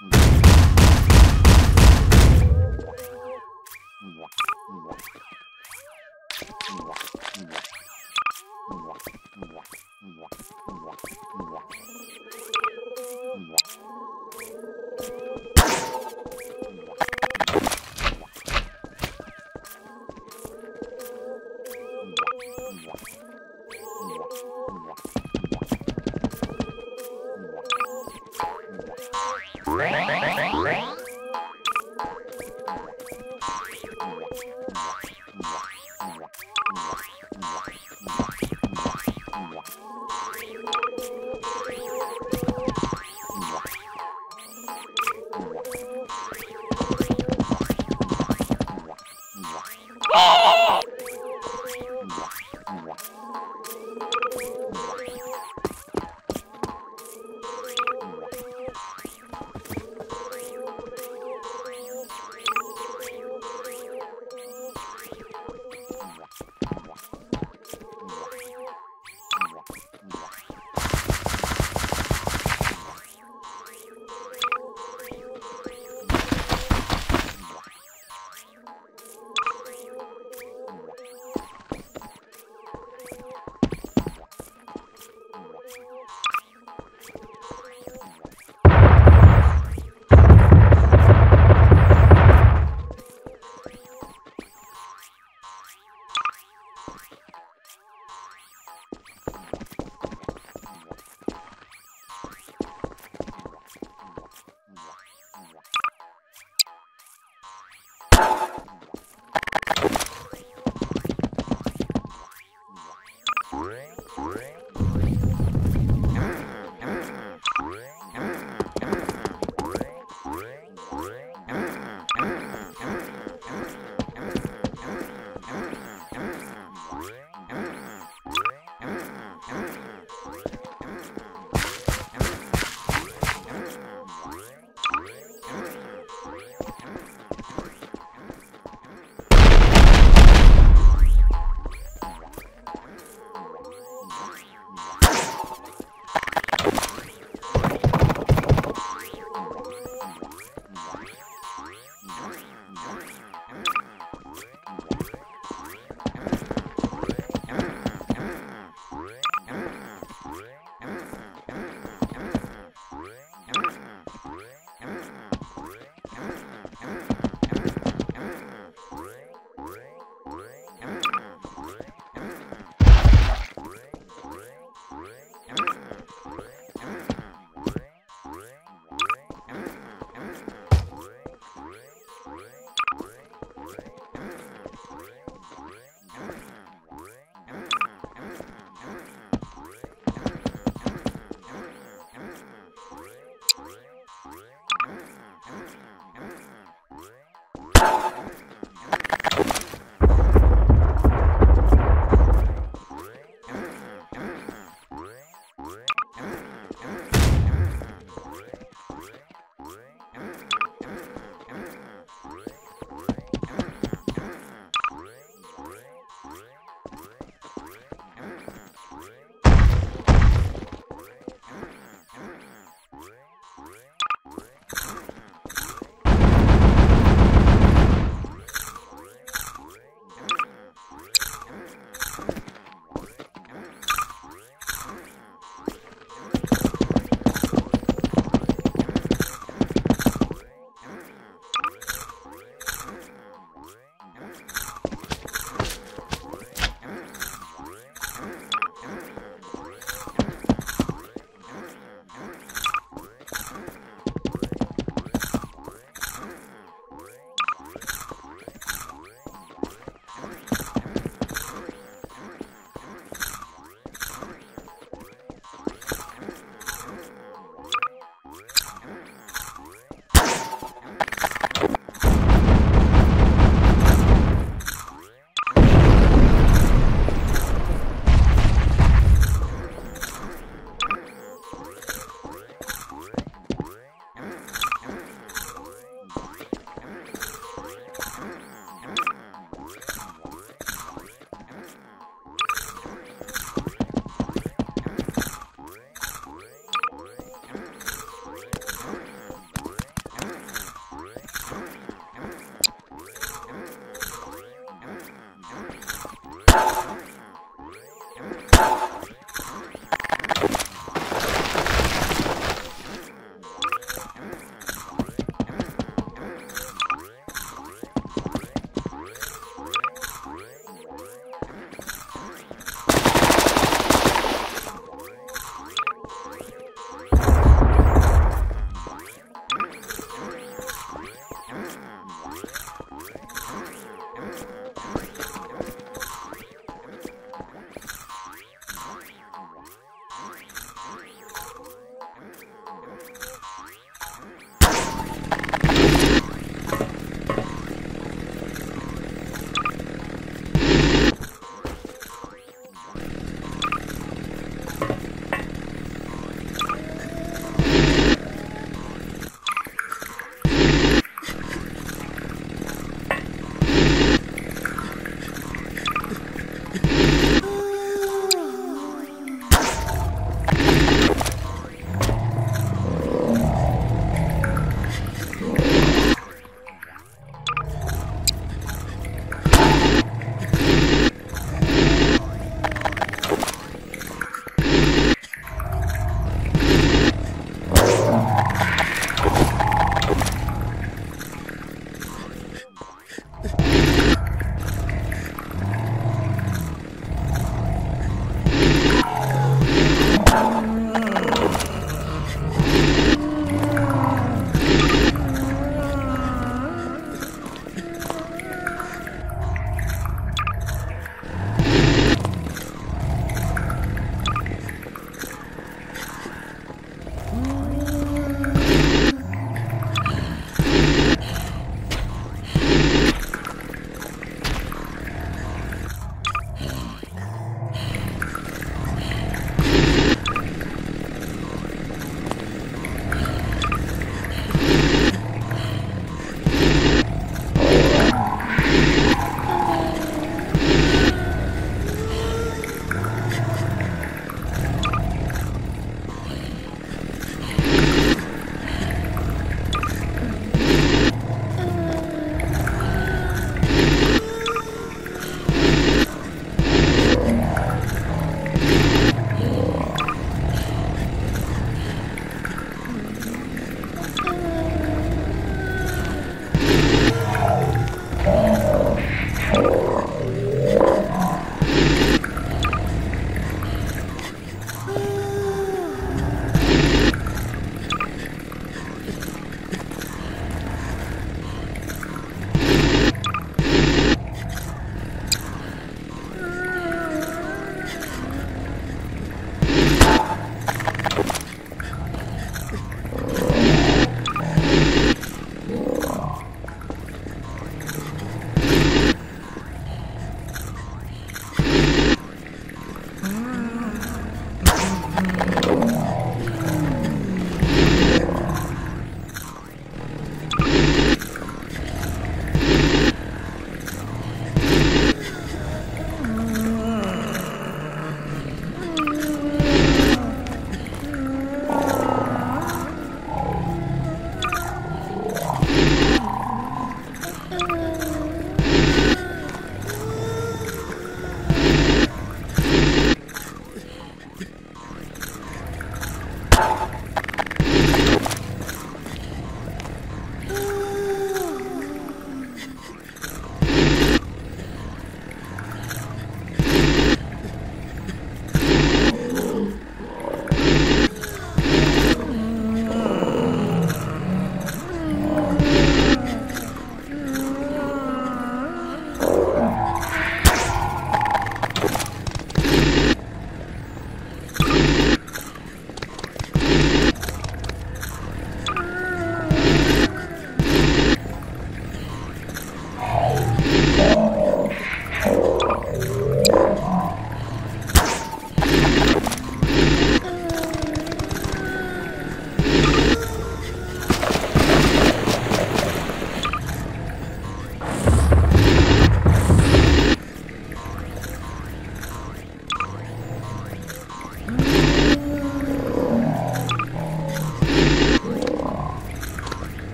Ring. What?